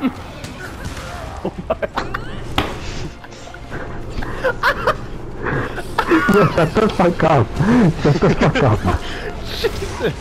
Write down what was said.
oh Yeah, shut the fuck up. Shut the fuck up. Jesus!